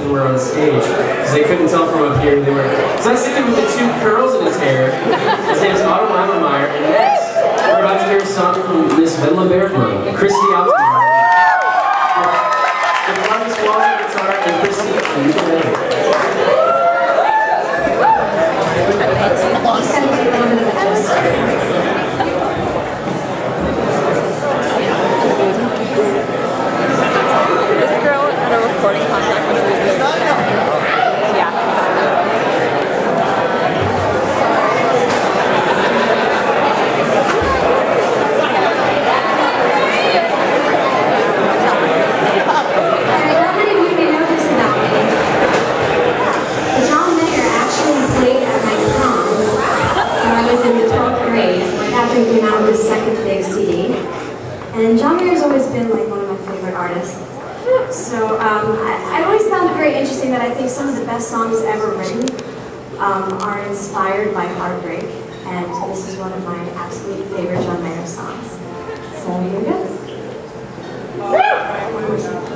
eyelashes were on stage because they couldn't tell from up here they were. So I was sitting with the two curls in his hair. His name's Otto Weimermeyer, and next we're about to hear a song from Miss Wendla Bergmann, Christy Altomare. The Marcus guitar and Christy on ukulele. Favorite. So um, I, I've always found it very interesting that I think some of the best songs ever written um, are inspired by heartbreak. And this is one of my absolute favorite John Mayer songs. So here it goes. One more song.